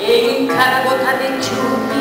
애긴 가라고 다들 죽